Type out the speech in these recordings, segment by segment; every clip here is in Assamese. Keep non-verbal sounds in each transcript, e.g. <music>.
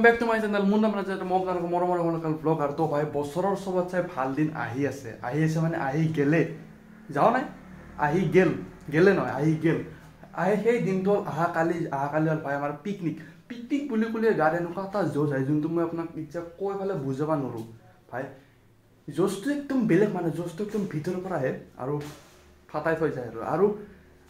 Welcome back to my channel. মোৰ নাম ৰাজা মই আপোনালোকৰ মৰমৰ মৰমৰ ব্লগ আৰু তো ভাই বছৰৰ চবত চাই ভাল দিন আহি আছে। আহি আছে মানে আহি গেলে। যাওঁ নাই? আহি গেল। গেলে নহয় আহি গেল। আহি সেই দিনটো হ'ল অহাকালি অহাকালি হ'ল ভাই আমাৰ পিকনিক পিকনিক বুলি ক'লে গাত এনেকুৱা এটা জোজ আহে যোনটো মই আপোনাক এতিয়া কৈ পেলাই বুজাব নোৱাৰোঁ। ভাই জোজটো একদম বেলেগ মানে জোজটো একদম ভিতৰৰ পৰা আহে আৰু ফাটাই থৈ যায় আৰু। আৰু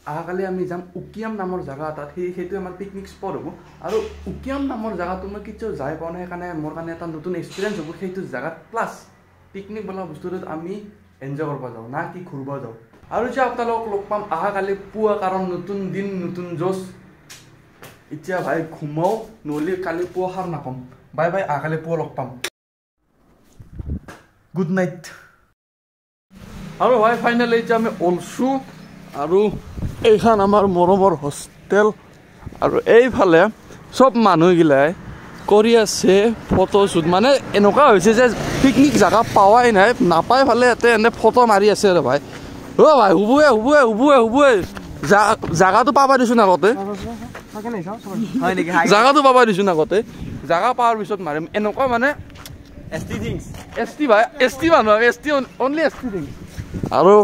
অহাকালি আমি যাম উকিয়াম নামৰ জেগা এটাত সেই সেইটো আমাৰ পিকনিক স্পট হ'ব। আৰু উকিয়াম নামৰ জেগাটো মই কেতিয়াও যাই পোৱা নাই সেইকাৰণে মোৰ কাৰণে এটা নতুন এক্সপিৰিয়েঞ্চ হ'ব সেইটো জেগাত প্লাছ পিকনিক বোলা বস্তুটোত আমি এনজয় কৰিব যাওঁ না কি ঘূৰিব যাওঁ। আৰু যে আপোনালোকক লগ পাম অহাকালি পুৱা কাৰণ নতুন দিন নতুন জোচ এতিয়া ভাই ঘুমাও নহ'লে কালি পুৱা সাৰ নাপাম বাই বাই অহাকালি পুৱা লগ পাম। গুড নাইট আৰু ভাই ফাইনেলি এতিয়া আমি ওলছোঁ আৰু এইখন আমাৰ মৰমৰ হোষ্টেল। আৰু এইফালে চব মানুহগিলাই কৰি আছে ফটোশ্বুট মানে এনেকুৱা হৈছে যে পিকনিক জেগা পোৱাই নাই নাপাই ফালে ইয়াতে এনে ফটো মাৰি আছে আৰু ভাই। অ' ভাই হুবুৱে হুবুৱে হুবুৱে হুবুৱে জেগাটো পাবা দিছোন আগতে। জেগাটো পাবা দিছোন আগতে। জেগা পোৱাৰ পিছত মাৰিম। এনেকুৱা মানে এছ টি ভাই এছ টি মানুহ S T only S T thing আৰু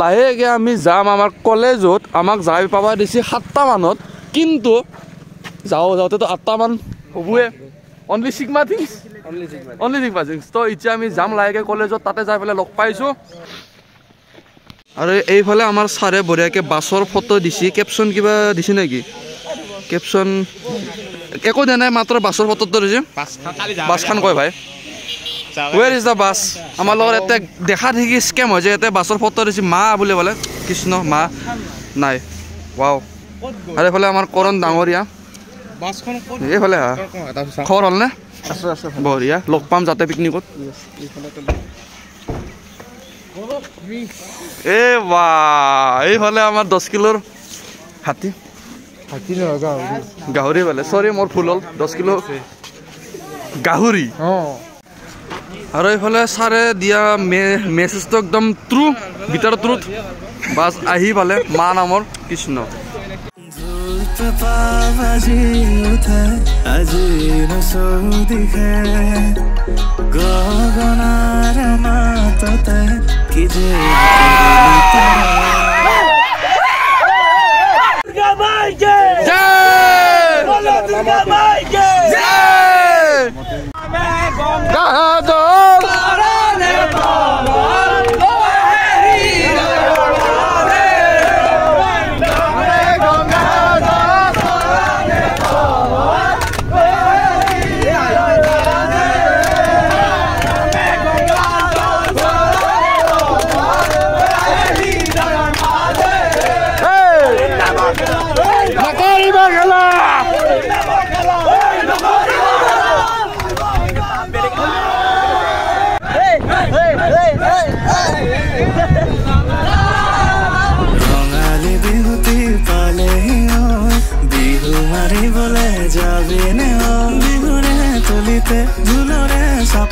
লাহেকৈ আমি যাম আমাৰ কলেজত আমাক যাই পাবা দিছে সাতটা মানত। কিন্তু যাওঁ যাওঁতেতো আঠটামান হ'বয়ে। Only sigma things only sigma things তো এতিয়া আমি যাম লাহেকৈ কলেজত তাতে যাই পেলাই লগ পাইছোঁ। আৰু এইফালে আমাৰ ছাৰে বঢ়িয়াকৈ বাছৰ ফটো দিছে। কেপশ্যন কিবা দিছে নেকি? কেপশ্যন একো দিয়া নাই মাত্ৰ বাছৰ ফটোটো দিছে। বাছখন কয় ভাই। ৱেৰ ইজ দ্য বাছ আমাৰ লগত ইয়াতে দেখা দেখি স্কেম হৈছে ইয়াতে বাছৰ ফটো দিছে মা বুলি ক'লে। কৃষ্ণ মা নাই। ৱাও আৰু এইফালে আমাৰ কৰণ ডাঙৰীয়া। এইফালে হা। খবৰ হ'লনে? বঢ়িয়া। লগ পাম যাতে পিকনিকত এ বা এইফালে আমাৰ দহ কিলোৰ হাতী। গাহৰি। পালে চৰি মোৰ ভুল হ'ল। দহ কিলো গাহৰি। আৰু এইফালে ছাৰে দিয়া মেছেজটো একদম ট্ৰু ভিতৰত ট্ৰুথ বাছ আহি পালে মা নামৰ কৃষ্ণ। গগনাৰ মাততে কি যে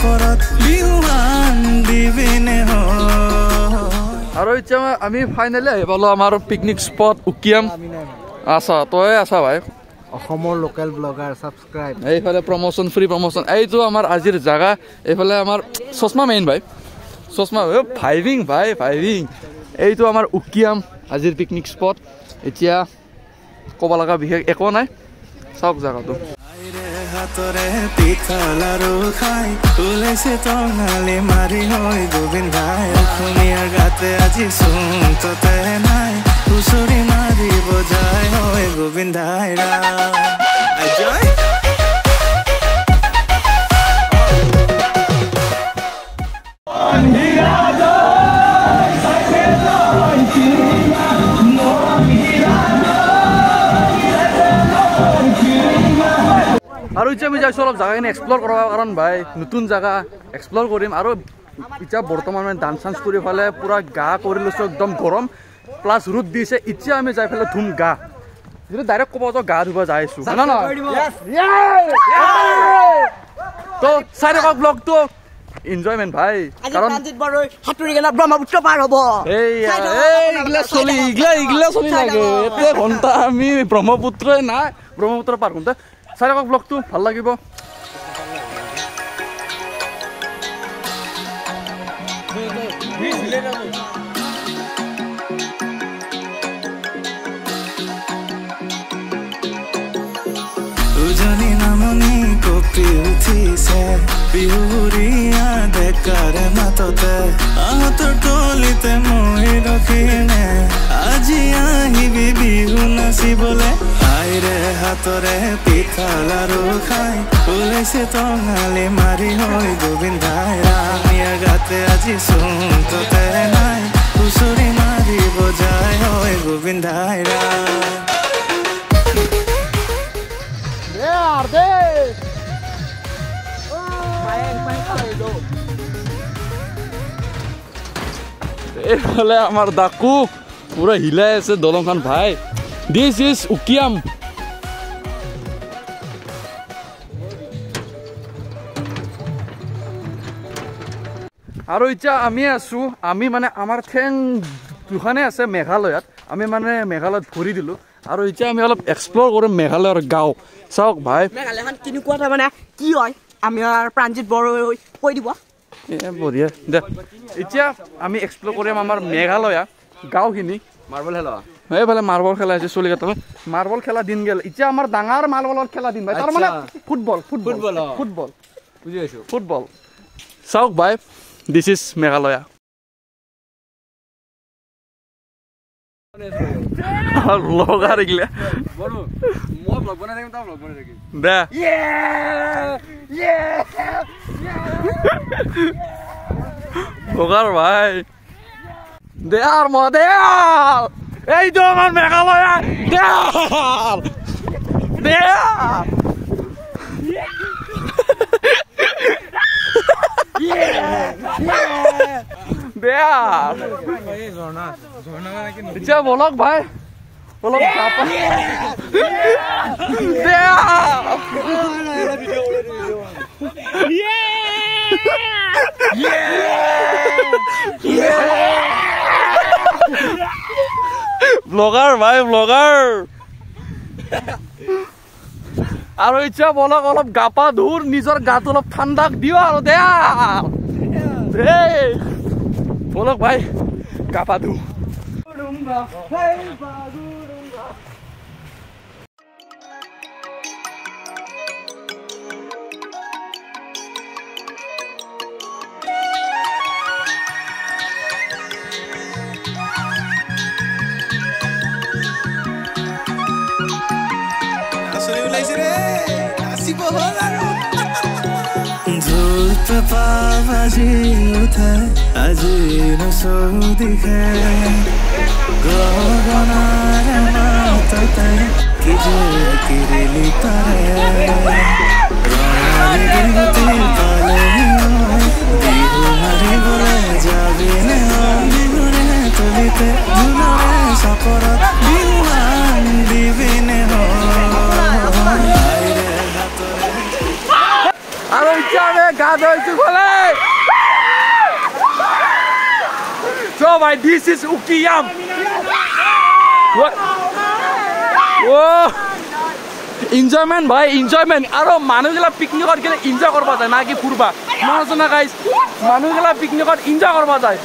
চাপৰত বিহুৱান দিবিনে অ আৰু এতিয়া আমি ফাইনেলি আহি পালোঁ আমাৰ পিকনিক স্পট উকিয়াম। আছা তই আছা ভাই। অসমৰ লোকেল ব্লগাৰ ছাবস্ক্ৰাইব এইফালে প্ৰমোশ্যন ফ্ৰী প্ৰমোশ্যন এইটো আমাৰ আজিৰ জাগা। এইফালে আমাৰ চশমা মেইন ভাই। চশমা ভাইভিং ভাই ভাইভিং এইটো আমাৰ উকিয়াম আজিৰ পিকনিক স্পট এতিয়া ক'ব লগা বিশেষ একো নাই। চাওক জেগাটো। হাতৰে পিঠা খাই ওলাইছে টঙালি মাৰি হৈ গোবিন্দাই অসমীয়াৰ গাতে আজি চোনততে নাই হুঁচৰি মাৰি বজাই হৈ গোবিন্দাই ৰাম আজয় আৰু এতিয়া আমি যাইছোঁ অলপ জাগাখিনি এক্সপ্ল'ৰ কৰাৰ কাৰণ ভাই নতুন জাগা এক্সপ্ল'ৰ কৰিম আৰু এতিয়া বৰ্তমান মানে ডান্স চান্স কৰি ফালে পূৰা গা কৰি লৈছোঁ একদম গৰম। প্লাছ ৰ'দ দিছে এতিয়া আমি যাই পেলাই ধুম গা। যিটো ডাইৰেক্ট ক'ব যাওঁ গা ধুব যাই আছোঁ। হয় নে? নহয় তো চাই থাকক ব্লগটো এনজয়মেণ্ট ভাই কাৰণ সাঁতুৰি ব্ৰহ্মপুত্ৰ পাৰ হ'ব। চলি ইগলা ইগলা চলি লাগে। এতিয়া ঘণ্টা আমি ব্ৰহ্মপুত্ৰই নাই ব্ৰহ্মপুত্ৰ পাৰ কৰোঁতে চাই থাকক ব্লগটো ভালো লাগিব। উজনি নামনি কপি উঠিছে বিহুৰীয়া ডেকাৰে মাততে। আহঁতৰ টলিতে মই ৰখিনে আজি আহিবি বিহু নাচিবলে। আইৰে হাতৰে পিঠা লাৰু খাই ওলাইছে টঙালি মাৰি হৈ গোবিন্দাই ৰামিয়াৰ গাতে আজি চোনততে নাই হুঁচৰি মাৰি বজাই হৈ গোবিন্দাই ৰা এইফালে আমাৰ ডাকু পুৰা হিলাই আছে দলংখন ভাই দিছ ইজ উকিয়াম আৰু এতিয়া আমি আছোঁ আমি মানে আমাৰ ঠেং দুখনে আছে মেঘালয়ত আমি মানে মেঘালয়ত ভৰি দিলোঁ। আৰু এতিয়া আমি অলপ এক্সপ্ল'ৰ কৰিম মেঘালয়ৰ গাঁও। চাওক ভাই। মেঘালয়খন কেনেকুৱা তাৰমানে কি হয়? আমাৰ প্ৰাণজিৎ বড়োই কৈ দিব। এ বঢ়িয়া। দে এতিয়া আমি এক্সপ্ল'ৰ কৰিম আমাৰ মেঘালয়া গাঁওখিনি। মাৰ্বল খেলা। এইফালে মাৰ্বল খেলা হৈছে চলিকেইটা মাৰ্বল খেলা দিন গেল। এতিয়া আমাৰ ডাঙৰ মাৰ্বলৰ খেলা দিন ভাই। তাৰমানে। Football football. ফুটবল। বুজি পাইছো। ফুটবল। চাওক ভাই। দিছ ইজ মেঘালয়া বনাই থাকিম দে লগাৰ ভাই দেয়াৰ মই দেয়াৰ এইটো আমাৰ মেঘালয়া দেয়াৰ দেয়াৰ <laughs> দেয়াৰ এতিয়া বলক ভাই। বলক ব্লগাৰ ভাই ব্লগাৰ। আৰু এতিয়া বলক অলপ গা পা ধুৰ নিজৰ গাটো অলপ ঠাণ্ডাক দিওঁ আৰু দেয়া দেই বলক ভাই গা পা ধু। ধূপ পাবাজি উঠে আজি নচৌদিশে গগনাৰে মাততে কি যে কিৰিলি মাৰিবলৈ যাবিনে বিহুৰে তলিতে ধুনৰে চাপৰত So my this is Ukiyam. What? Oh. Enjoyment ভাই এনজয়মেণ্ট আৰু মানুহগিলা পিকনিকত গেলে এনজয় কৰিব যায় না কি ফুৰবা নহয় না গাইজ মানুহগিলা পিকনিকত এনজয় কৰিব যায়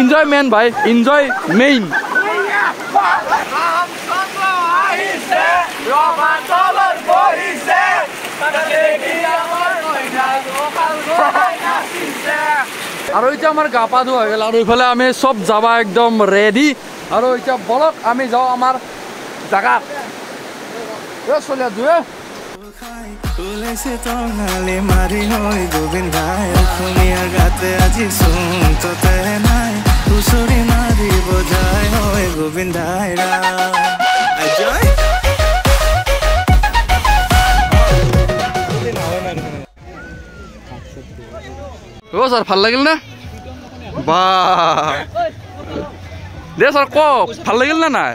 এনজয়মেণ্ট ভাই এনজয় মেইন আৰু এতিয়া আমাৰ গা পা ধোৱা হৈ গ'ল। আৰু ইফালে আমি চব যাবা একদম ৰেডি আৰু এতিয়া বলক আমি যাওঁ আমাৰ জাগাত। চলিয়া দুয়ে মাৰি হৈ গোবিন্দাই অসমীয়াৰ গাতে আজি চোনততে নাই। হুঁচৰি মাৰি বজাই হৈ গোবিন্দাই অ' ছাৰ ভাল লাগিল নে? বা। দে ছাৰ কওক ভাল লাগিল নে নাই?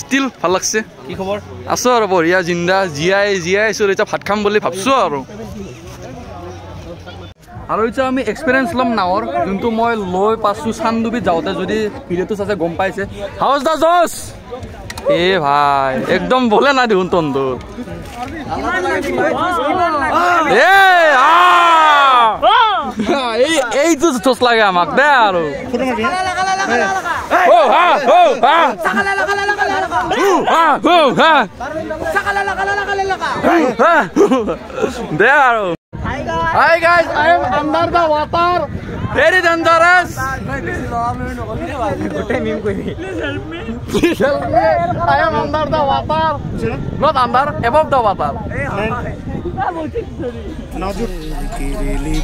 ষ্টিল ভাল লাগছে। কি খবৰ? আছো আৰু বঢ়িয়া জিন্দা জীয়াই জীয়াই আছো এতিয়া ভাত খাম বুলি ভাবছো আৰু। আৰু এতিয়া আমি এক্সপিৰিয়েঞ্চ ল'ম নাৱৰ যোনটো মই লৈ পাইছোঁ চান্দুবিত যাওঁতে যদি ভিডিঅ'টো চাইছে গম পাইছে। হাউচ দা জছ! এ ভাই একদম বলে নাই দেখোন! এই এইটো জোচ লাগে আমাক দে আৰু। দে আৰু। Hi guys, I am under the water. Very dangerous. Please help me. Please help me. I am under the water. Not under, above the water. কিৰিলি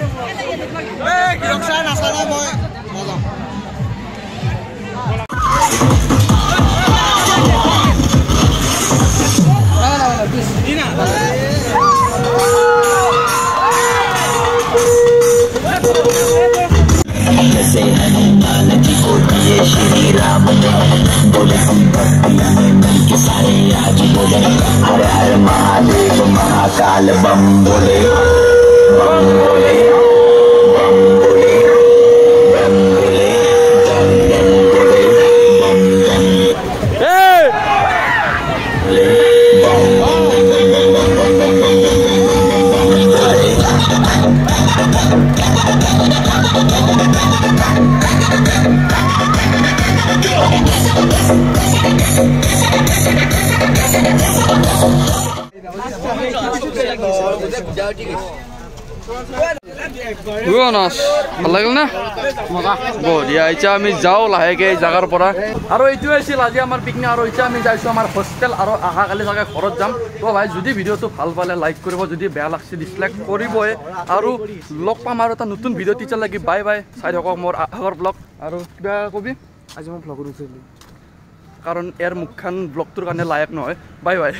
এই ৰক্সাৰ নাচালে মই নাযাওঁ जी को दिए श्री राम बोले हम आज बोले हर हर महादेव महाकाल बम बोले Lady. Jonas, ভাল লাগিল না? বঢ়িয়া এতিয়া আমি যাওঁ লাহেকে এই জাগাৰ পৰা। আৰু এইটোৱে আছিল আজি আমাৰ পিকনিক আৰু এতিয়া আমি যাইছোঁ আমাৰ হোষ্টেল আৰু অহাকালি চাগে ঘৰত যাম। তো ভাই যদি ভিডিঅ'টো ভাল পালে লাইক কৰিব যদি বেয়া লাগছে ডিছলাইক কৰিবই আৰু লগ পাম আৰু এটা নতুন ভিডিঅ' টিচাৰ লাগি। বাই বাই চাই থাকক মোৰ আগৰ ব্লগ আৰু কিবা কবি? আজি মই ভ্লগত উঠিলোঁ কাৰণ ইয়াৰ মুখখন ব্লগটোৰ কাৰণে লায়ক নহয়। Bye bye